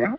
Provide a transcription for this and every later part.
Thank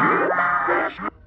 Get my